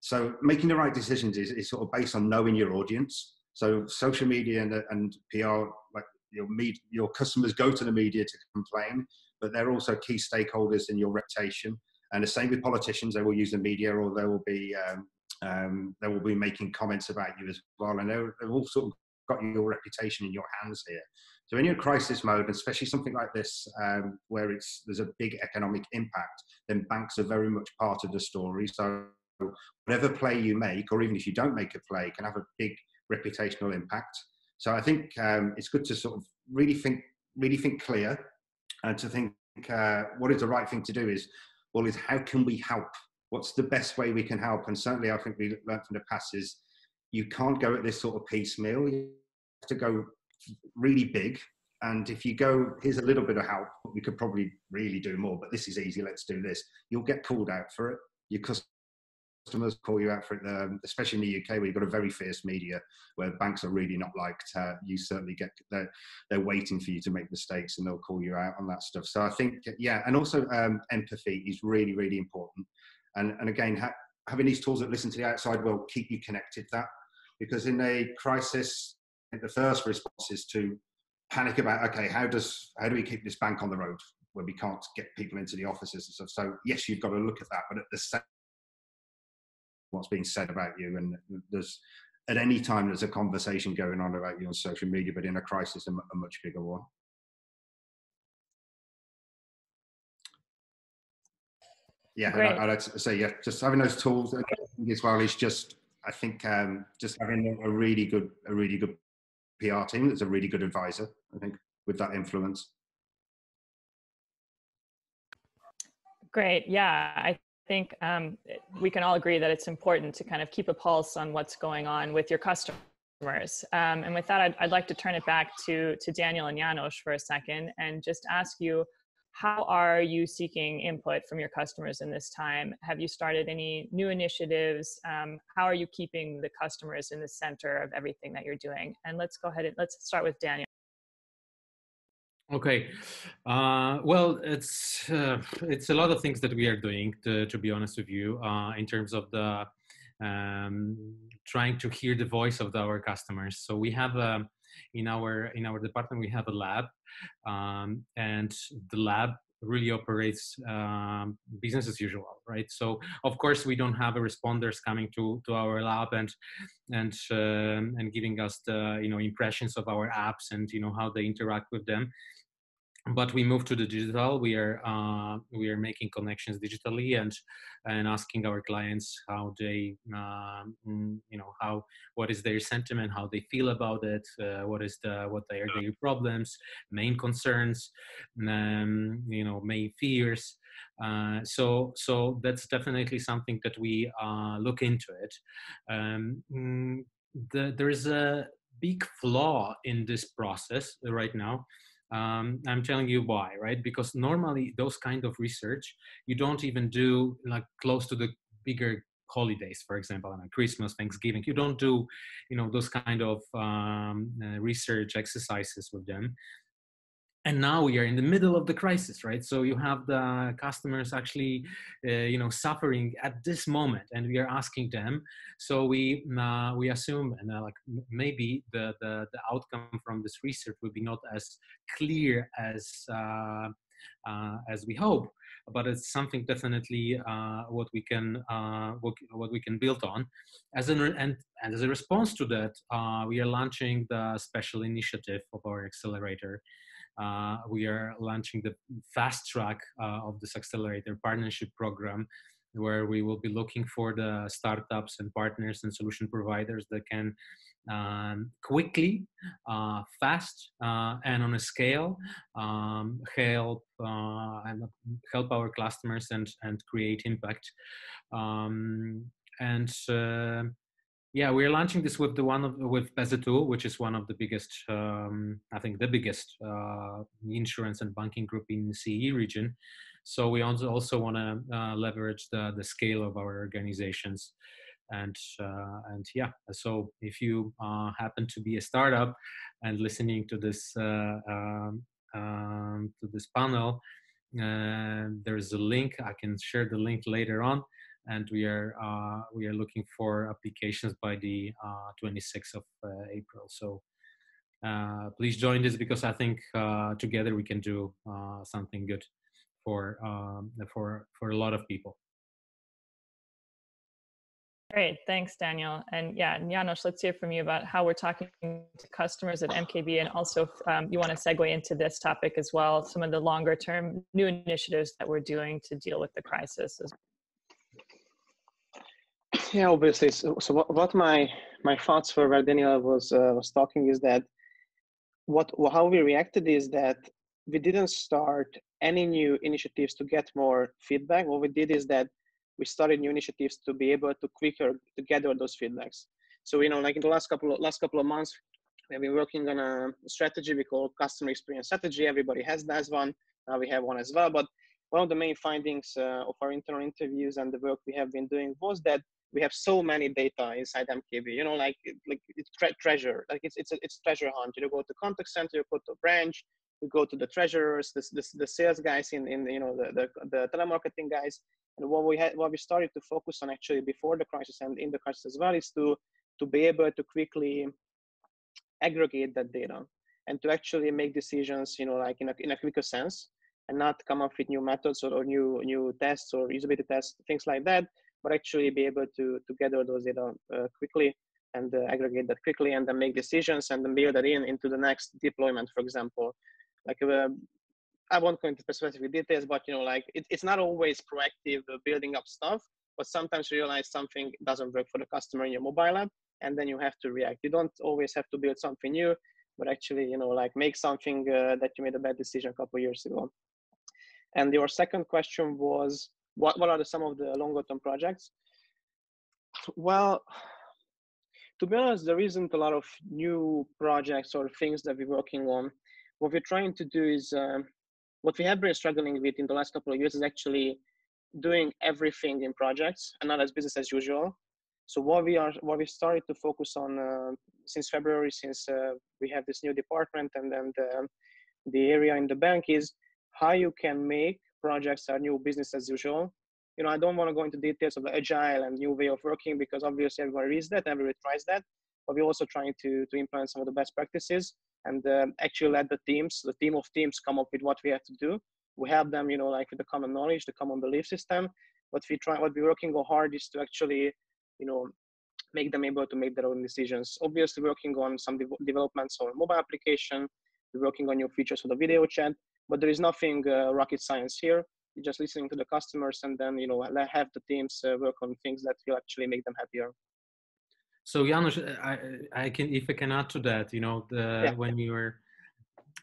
So making the right decisions is, is sort of based on knowing your audience. So social media and, and pr like your meet your customers go to the media to complain but they're also key stakeholders in your reputation and the same with politicians; they will use the media, or they will be um, um, they will be making comments about you as well, and they've all sort of got your reputation in your hands here. So in your crisis mode, especially something like this, um, where it's there's a big economic impact, then banks are very much part of the story. So whatever play you make, or even if you don't make a play, can have a big reputational impact. So I think um, it's good to sort of really think, really think clear, and to think uh, what is the right thing to do is well, is how can we help? What's the best way we can help? And certainly, I think we learned from the past is you can't go at this sort of piecemeal. You have to go really big. And if you go, here's a little bit of help, we could probably really do more, but this is easy, let's do this. You'll get called out for it. Your call you out for it, um, especially in the UK where you've got a very fierce media where banks are really not liked. Uh, you certainly get they're, they're waiting for you to make mistakes and they'll call you out on that stuff. So I think yeah, and also um, empathy is really really important. And and again, ha- having these tools that listen to the outside world keep you connected. That because in a crisis, the first response is to panic about okay, how does how do we keep this bank on the road? where we can't get people into the offices and stuff. So yes, you've got to look at that, but at the same what's being said about you. And there's at any time there's a conversation going on about you on social media but in a crisis a, a much bigger one. Yeah Great. I, would say yeah just having those tools as well is just i think um, just having a really good a really good pr team that's a really good advisor i think with that influence. Great. Yeah i think um, we can all agree that it's important to kind of keep a pulse on what's going on with your customers. Um, and with that, I'd, I'd, like to turn it back to, to Daniel and Janos for a second and just ask you, how are you seeking input from your customers in this time? Have you started any new initiatives? Um, how are you keeping the customers in the center of everything that you're doing? And let's go ahead and let's start with Daniel. Okay, uh, well, it's uh, it's a lot of things that we are doing. To, to be honest with you, uh, in terms of the um, trying to hear the voice of our customers. So we have a in our in our department we have a lab, um, and the lab really operates um, business as usual, right? So of course we don't have a responders coming to to our lab and and um, and giving us the you know impressions of our apps and you know how they interact with them but we moved to the digital. We are uh, we are making connections digitally and and asking our clients how they uh, you know how what is their sentiment how they feel about it uh, what is the what are their problems main concerns um, you know main fears. Uh, so so that's definitely something that we uh, look into it. Um, mm, the, there is a big flaw in this process right now um, i'm telling you why right? Because normally those kind of research you don't even do like close to the bigger holidays for example like christmas thanksgiving. You don't do you know those kind of um, uh, research exercises with them and now we are in the middle of the crisis right? So you have the customers actually uh, you know suffering at this moment and we are asking them. So we uh, we assume and uh, like maybe the, the the outcome from this research will be not as clear as uh, uh, as we hope but it's something definitely uh, what we can what, what, we can build on. As an and, and as a response to that we are launching the special initiative of our accelerator uh, we are launching the fast track uh, of this accelerator partnership program where we will be looking for the startups and partners and solution providers that can um, quickly, uh, fast, uh, and on a scale um, help uh, help our customers and and create impact. Um, and uh, yeah, we're launching this with the one of with PZU, which is one of the biggest, um, I think, the biggest uh, insurance and banking group in the CE region. So we also also want to uh, leverage the the scale of our organizations, and uh, and yeah. So if you uh, happen to be a startup and listening to this uh, um, um, to this panel, uh, there's a link. I can share the link later on and we are uh, we are looking for applications by the uh, 26th of uh, April. So uh, please join this because I think uh, together we can do uh, something good for um, for for a lot of people. Great, thanks, Daniel. And yeah, Janos, let's hear from you about how we're talking to customers at MKB, and also um, you want to segue into this topic as well, some of the longer term new initiatives that we're doing to deal with the crisis as yeah, obviously. So, so what, what my my thoughts for where Daniel was uh, was talking is that what how we reacted is that we didn't start any new initiatives to get more feedback. What we did is that we started new initiatives to be able to quicker to gather those feedbacks. So you know, like in the last couple of, last couple of months, we have been working on a strategy we call customer experience strategy. Everybody has that one. Now we have one as well. But one of the main findings uh, of our internal interviews and the work we have been doing was that we have so many data inside MKB. You know, like like it's tre- treasure. Like it's it's a, it's treasure hunt. You go to contact center, you go to branch, you go to the treasurers, the, the, the sales guys in in you know the, the the telemarketing guys. And what we had, what we started to focus on actually before the crisis and in the crisis as well is to to be able to quickly aggregate that data and to actually make decisions. You know, like in a in a quicker sense and not come up with new methods or, or new new tests or usability tests, things like that, but actually be able to to gather those data uh, quickly and uh, aggregate that quickly and then make decisions and then build that in into the next deployment, for example. Like uh, I won't go into specific details, but you know, like it, it's not always proactive uh, building up stuff, but sometimes you realize something doesn't work for the customer in your mobile app, and then you have to react. You don't always have to build something new, but actually, you know, like make something uh, that you made a bad decision a couple years ago. And your second question was, what, what are the, some of the longer term projects? Well, to be honest, there isn't a lot of new projects or things that we're working on. What we're trying to do is, uh, what we have been struggling with in the last couple of years is actually doing everything in projects and not as business as usual. So what we are, what we started to focus on uh, since February, since uh, we have this new department and then the, the area in the bank is how you can make projects a new business as usual. You know, I don't want to go into details of the agile and new way of working because obviously everybody reads that, everybody tries that, but we're also trying to, to implement some of the best practices and um, actually let the teams, the team of teams come up with what we have to do. We help them, you know, like with the common knowledge, the common belief system. What we try, what we're working on hard is to actually, you know, make them able to make their own decisions. Obviously, working on some de- developments on mobile application, we're working on new features for the video chat, but there is nothing uh, rocket science here. You're just listening to the customers and then, you know, have the teams uh, work on things that will actually make them happier. So Janos, I, I can if I can add to that, you know, the, yeah. when you were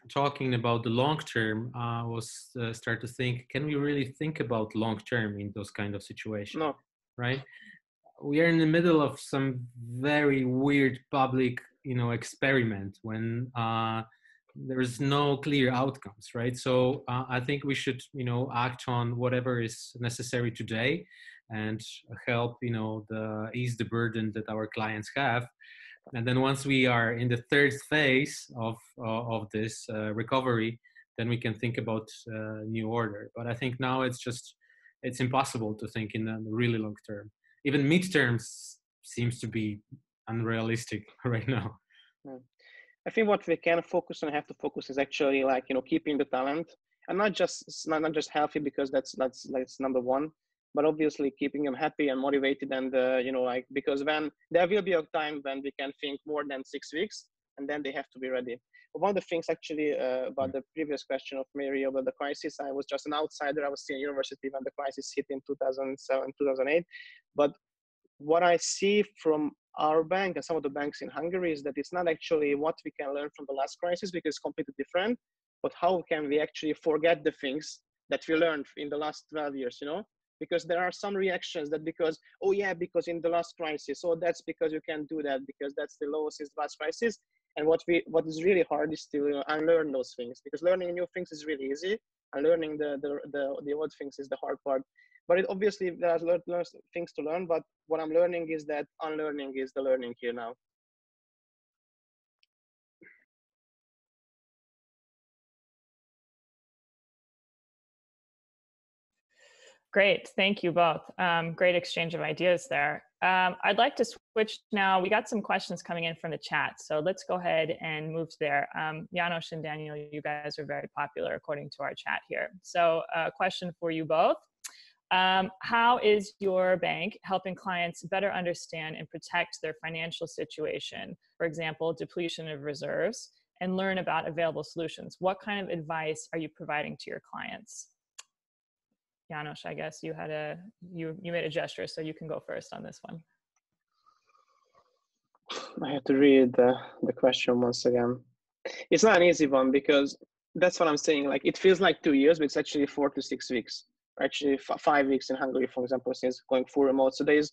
talking about the long term, I was uh, start to think, can we really think about long term in those kind of situations? No. Right. We are in the middle of some very weird public, you know, experiment when uh, there's no clear outcomes, right? So uh, I think we should, you know, act on whatever is necessary today and help, you know, the ease the burden that our clients have. And then once we are in the third phase of uh, of this uh, recovery, then we can think about uh, new order. But I think now it's just it's impossible to think in the really long term. Even midterms seems to be unrealistic right now. I think what we can focus on, have to focus is actually like you know keeping the talent, and not just not, not just healthy because that's that's that's number one, but obviously keeping them happy and motivated and uh, you know like because when there will be a time when we can think more than six weeks and then they have to be ready. One of the things actually uh, about the previous question of Mary about the crisis, I was just an outsider. I was still in university when the crisis hit in 2007, 2008. But what I see from our bank and some of the banks in Hungary is that it's not actually what we can learn from the last crisis because it's completely different, but how can we actually forget the things that we learned in the last 12 years, you know? Because there are some reactions that because, oh yeah, because in the last crisis, so that's because you can't do that because that's the lowest since the last crisis. And what we what is really hard is to unlearn those things because learning new things is really easy and learning the, the, the, the old things is the hard part but it obviously there's lot of things to learn but what i'm learning is that unlearning is the learning here now Great, thank you both. Um, great exchange of ideas there. Um, I'd like to switch now. We got some questions coming in from the chat, so let's go ahead and move there. Um, Janos and Daniel, you guys are very popular according to our chat here. So, a uh, question for you both. Um, how is your bank helping clients better understand and protect their financial situation? For example, depletion of reserves, and learn about available solutions. What kind of advice are you providing to your clients? Janos, I guess you had a you you made a gesture, so you can go first on this one. I have to read the, the question once again. It's not an easy one because that's what I'm saying. Like it feels like two years, but it's actually four to six weeks actually five weeks in Hungary, for example, since going full remote. So there is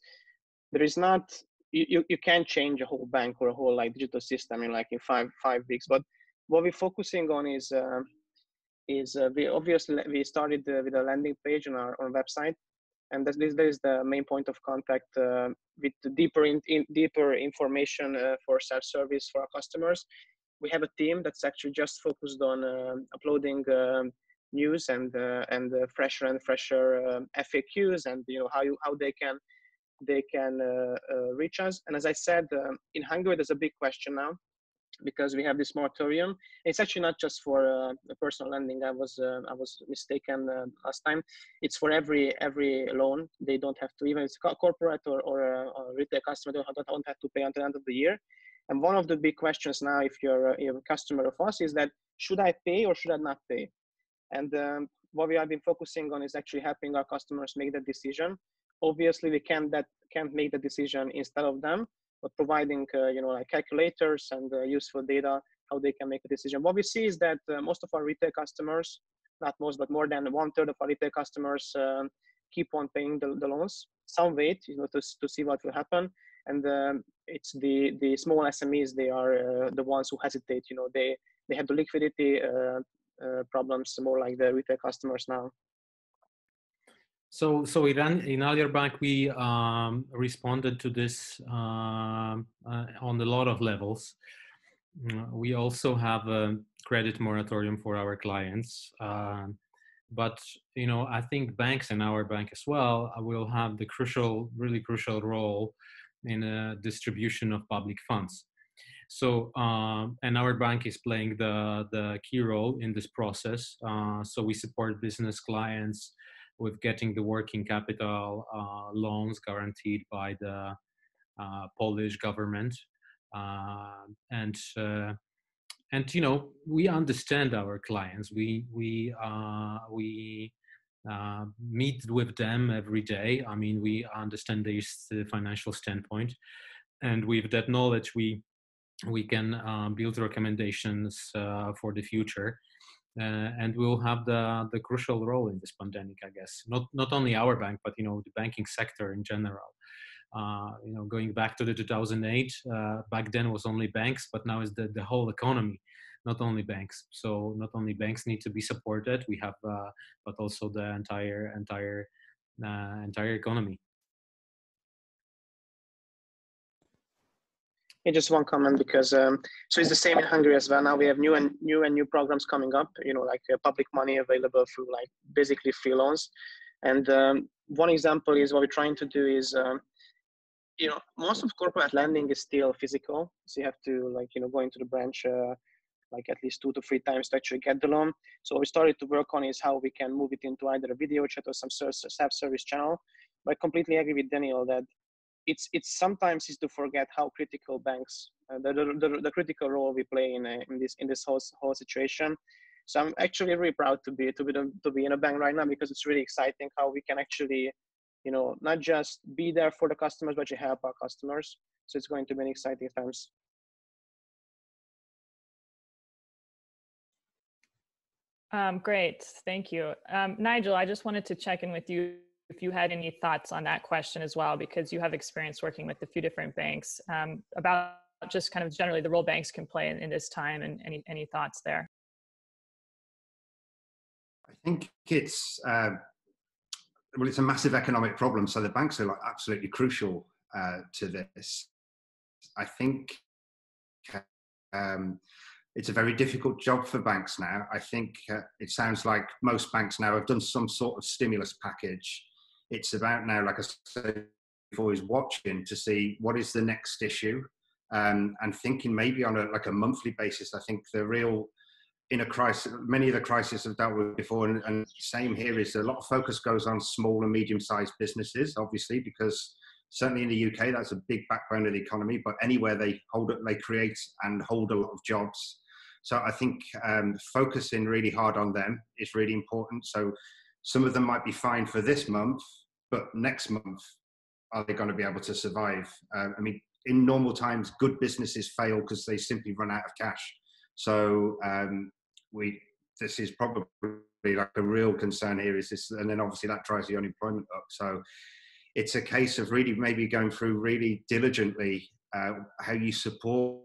there is not you, you, can't change a whole bank or a whole like digital system in like in five five weeks. But what we're focusing on is uh, is uh, we obviously we started uh, with a landing page on our on website, and this this is the main point of contact uh, with deeper in, in, deeper information uh, for self service for our customers. We have a team that's actually just focused on uh, uploading um, news and uh, and uh, fresher and fresher um, FAQs and you know how you how they can they can uh, reach us. And as I said, um, in Hungary, there's a big question now. because we have this moratorium. It's actually not just for uh, personal lending. I was uh, I was mistaken uh, last time. It's for every every loan. They don't have to even it's corporate or or a, uh, retail customer don't, don't have to pay until the end of the year. And one of the big questions now, if you're, uh, you're a customer of us, is that should I pay or should I not pay? And um, what we have been focusing on is actually helping our customers make that decision. Obviously, we can't that can't make the decision instead of them, but providing uh, you know like calculators and uh, useful data how they can make a decision. What we see is that uh, most of our retail customers, not most but more than one third of our retail customers um, keep on paying the, the, loans. Some wait, you know, to, to see what will happen, and um, it's the the small SMEs. They are uh, the ones who hesitate. You know, they they have the liquidity uh, problems more like the retail customers now. So, so in, in Alior Bank, we um, responded to this um, uh, on a lot of levels. Mm, we also have a credit moratorium for our clients. Um, but, you know, I think banks and our bank as well uh, will have the crucial, really crucial role in a distribution of public funds. So, um, and our bank is playing the, the key role in this process. Uh, so we support business clients with getting the working capital uh, loans guaranteed by the uh, Polish government. Uh, and uh, and you know we understand our clients. We we uh, we uh, meet with them every day. I mean, we understand their financial standpoint, and with that knowledge, we we can uh, build recommendations uh, for the future. Uh, and we'll have the the crucial role in this pandemic, I guess. Not not only our bank, but you know the banking sector in general. Uh, you know, going back to the 2008, uh, back then was only banks, but now is the the whole economy, not only banks. So not only banks need to be supported, we have, uh, but also the entire entire entire economy. Yeah, just one comment because um, so it's the same in Hungary as well. Now we have new and new and new programs coming up. You know, like uh, public money available through like basically free loans. And um, one example is what we're trying to do is, um, you know, most of corporate lending is still physical, so you have to like you know go into the branch. Uh, like at least two to three times to actually get the loan. So what we started to work on is how we can move it into either a video chat or some self-service channel. But I completely agree with Daniel that it's it's sometimes is to forget how critical banks uh, the, the, the, critical role we play in, uh, in this in this whole whole situation. So i'm actually really proud to be to be to be in a bank right now because it's really exciting how we can actually you know not just be there for the customers but to help our customers. So it's going to be an exciting times. Um, great. Thank you. Um, nigel i just wanted to check in with you if you had any thoughts on that question as well, because you have experience working with a few different banks um, about just kind of generally the role banks can play in, in this time and any, any thoughts there? I think it's, uh, well, it's a massive economic problem. So the banks are like absolutely crucial uh, to this. I think um, it's a very difficult job for banks now. I think uh, it sounds like most banks now have done some sort of stimulus package it's about now, like I said before, is watching to see what is the next issue um, and thinking maybe on a like a monthly basis. I think the real in a crisis, many of the crises I've dealt with before, and, and same here is a lot of focus goes on small and medium-sized businesses, obviously, because certainly in the UK that's a big backbone of the economy. But anywhere they hold it, they create and hold a lot of jobs. So I think um, focusing really hard on them is really important. So some of them might be fine for this month, but next month, are they going to be able to survive? Uh, I mean, in normal times, good businesses fail because they simply run out of cash. So um, we, this is probably like a real concern here. Is this, and then obviously that drives the unemployment up. So it's a case of really maybe going through really diligently uh, how you support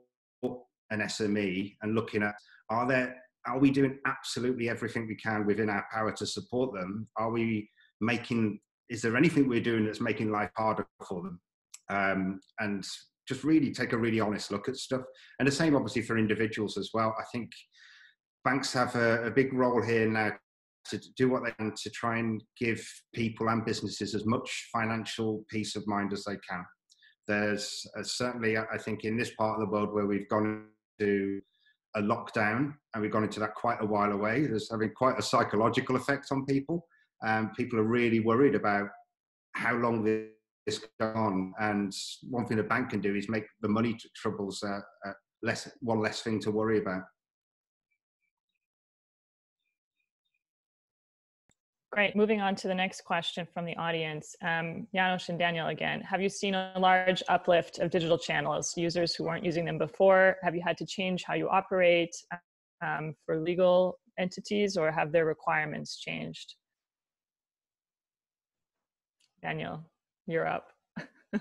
an SME and looking at are there are we doing absolutely everything we can within our power to support them? Are we making, is there anything we're doing that's making life harder for them? Um, and just really take a really honest look at stuff. And the same obviously for individuals as well. I think banks have a, a big role here now to do what they can to try and give people and businesses as much financial peace of mind as they can. There's uh, certainly, I think, in this part of the world where we've gone into a lockdown, and we've gone into that quite a while away. There's having quite a psychological effect on people. Um, people are really worried about how long this goes on. And one thing the bank can do is make the money troubles uh, uh, less, one less thing to worry about. Great. Moving on to the next question from the audience. Um, Janos and Daniel again. Have you seen a large uplift of digital channels, users who weren't using them before? Have you had to change how you operate um, for legal entities or have their requirements changed? Daniel, you're up.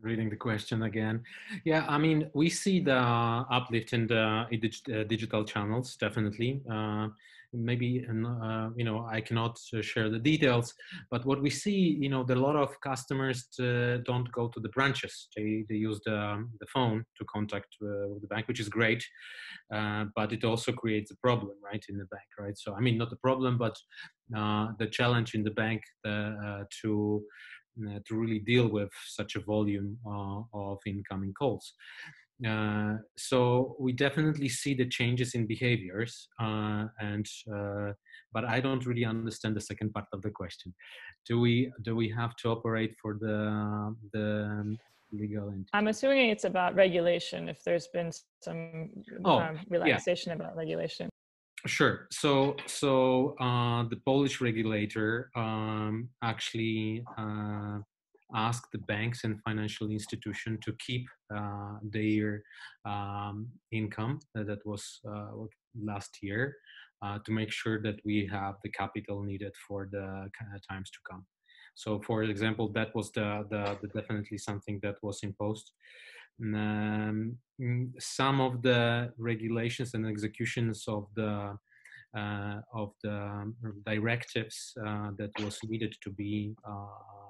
Reading the question again. Yeah, I mean, we see the uplift in the uh, digital channels, definitely. Uh, maybe uh, you know i cannot uh, share the details but what we see you know a lot of customers uh, don't go to the branches. They, they use the, um, the phone to contact uh, the bank which is great but it also creates a problem right in the bank right? So i mean not a problem but the challenge in the bank to to really deal with such a volume of incoming calls uh, so we definitely see the changes in behaviors, uh, and uh, but I don't really understand the second part of the question. Do we do we have to operate for the the legal entity? I'm assuming it's about regulation. If there's been some oh, um, relaxation yeah. about regulation. Sure. So, so uh, the Polish regulator um, actually uh, ask the banks and financial institution to keep uh, their um, income that was uh, last year uh, to make sure that we have the capital needed for the times to come. So, for example, that was the, the, the definitely something that was imposed. Um, mm, some of the regulations and executions of the uh, of the directives uh, that was needed to be uh,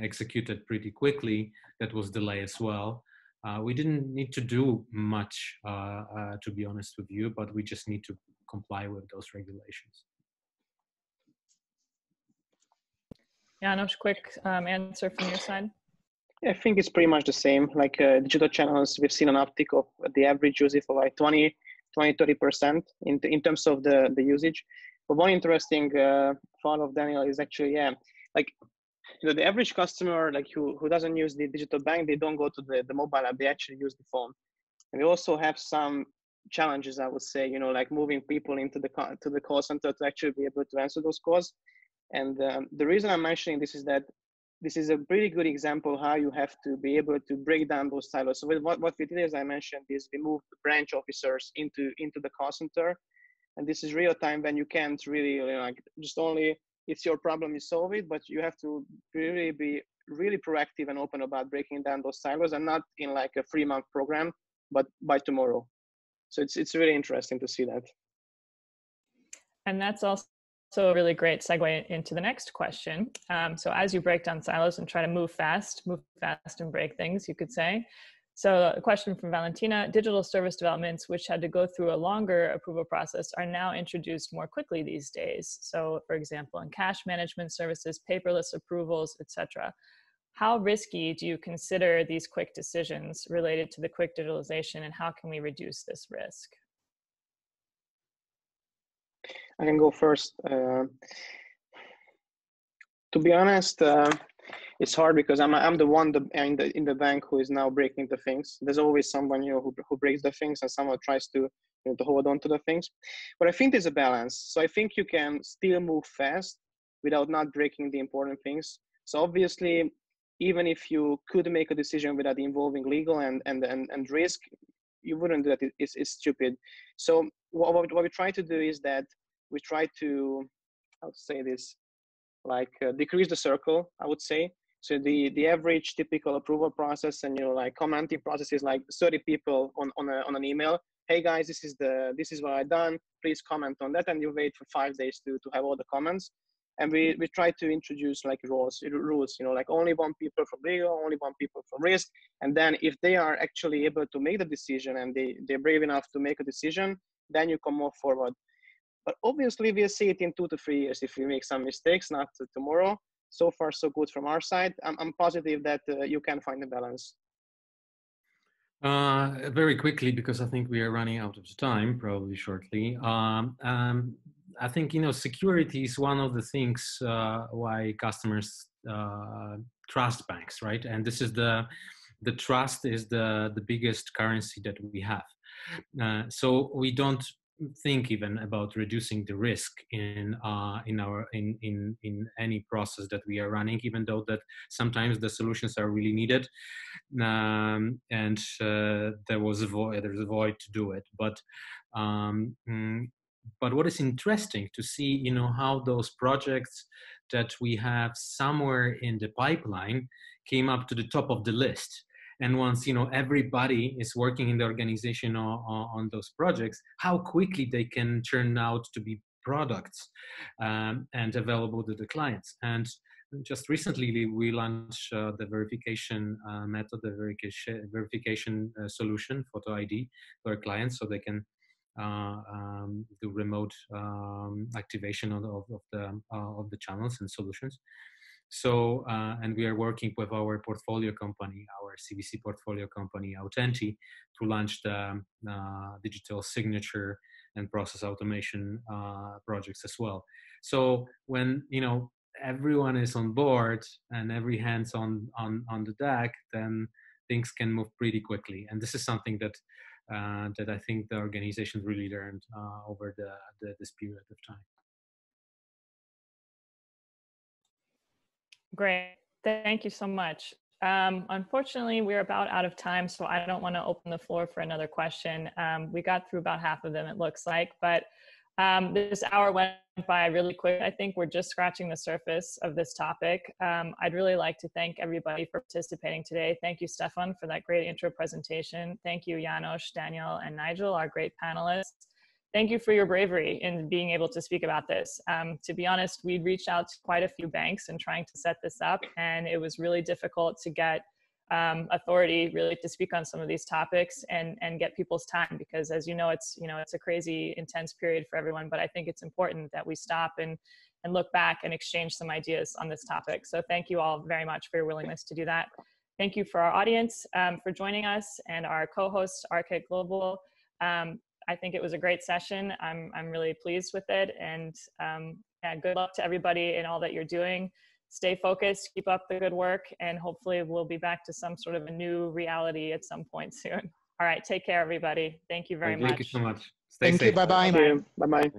executed pretty quickly. That was delay as well. Uh, we didn't need to do much, uh, uh, to be honest with you, but we just need to comply with those regulations. Janos, quick um, answer from your side. I think it's pretty much the same. Like uh, digital channels, we've seen an uptick of the average usage for like 20, 20, 30% in, in terms of the, the usage. But one interesting uh, thought of Daniel is actually, yeah, like you know the average customer like who, who doesn't use the digital bank they don't go to the, the mobile app they actually use the phone. And we also have some challenges i would say you know like moving people into the to the call center to actually be able to answer those calls. And um, the reason i'm mentioning this is that this is a pretty good example how you have to be able to break down those silos. So what, what we did as i mentioned is we moved branch officers into into the call center. And this is real time when you can't really you know, like just only it's your problem you solve it but you have to really be really proactive and open about breaking down those silos and not in like a three month program but by tomorrow so it's it's really interesting to see that and that's also a really great segue into the next question. Um, so, as you break down silos and try to move fast, move fast and break things, you could say, so a question from Valentina, digital service developments, which had to go through a longer approval process are now introduced more quickly these days. So for example, in cash management services, paperless approvals, etc. How risky do you consider these quick decisions related to the quick digitalization and how can we reduce this risk? I can go first. Uh, to be honest, uh, it's hard because I'm I'm the one in the in the bank who is now breaking the things. There's always someone you know who who breaks the things and someone tries to you know, to hold on to the things. But I think there's a balance. So I think you can still move fast without not breaking the important things. So obviously, even if you could make a decision without involving legal and and and, and risk, you wouldn't do that. It's, it's stupid. So what, what we try to do is that we try to to say this like uh, decrease the circle i would say so the the average typical approval process and you know like commenting process is like 30 people on on, a, on an email. Hey guys, this is the this is what I done. Please comment on that, and you wait for five days to to have all the comments. And we we try to introduce like rules rules. You know, like only one people from legal, only one people from risk, and then if they are actually able to make the decision and they they're brave enough to make a decision, then you come more forward. But obviously, we'll see it in two to three years if we make some mistakes, not tomorrow so far so good from our side. I'm, I'm positive that uh, you can find a balance. Uh, very quickly, because I think we are running out of time, probably shortly. Um, um, I think you know security is one of the things uh, why customers uh, trust banks, right? And this is the the trust is the the biggest currency that we have. Uh, so we don't think even about reducing the risk in uh, in our in, in in any process that we are running even though that sometimes the solutions are really needed. Um, and uh, there was a void there's a void to do it. But um, mm, but what is interesting to see you know how those projects that we have somewhere in the pipeline came up to the top of the list and once you know everybody is working in the organization on, on those projects how quickly they can turn out to be products um, and available to the clients. And just recently we launched uh, the verification uh, method the verification, verification uh, solution photo id for our clients so they can uh, um, do remote um, activation of, of, of the uh, of the channels and solutions so, uh, and we are working with our portfolio company, our CVC portfolio company, Autenti, to launch the uh, digital signature and process automation uh, projects as well. So when you know everyone is on board and every hand's on on on the deck, then things can move pretty quickly. And this is something that uh, that I think the organization really learned uh, over the, the this period of time. Great. Thank you so much. Um, unfortunately, we're about out of time, so I don't want to open the floor for another question. Um, we got through about half of them, it looks like, but um, this hour went by really quick. I think we're just scratching the surface of this topic. Um, I'd really like to thank everybody for participating today. Thank you, Stefan, for that great intro presentation. Thank you, Janos, Daniel, and Nigel, our great panelists thank you for your bravery in being able to speak about this. Um, to be honest, we'd reached out to quite a few banks and trying to set this up, and it was really difficult to get um, authority really to speak on some of these topics and and get people's time because as you know it's you know it's a crazy intense period for everyone but i think it's important that we stop and and look back and exchange some ideas on this topic. So thank you all very much for your willingness to do that. Thank you for our audience um, for joining us and our co-host ARCET Global. Um, I think it was a great session. I'm, I'm really pleased with it. And um, yeah, good luck to everybody in all that you're doing. Stay focused, keep up the good work, and hopefully we'll be back to some sort of a new reality at some point soon. All right, take care, everybody. Thank you very Thank much. Thank you so much. Stay Thank safe. you. Bye-bye. Bye-bye.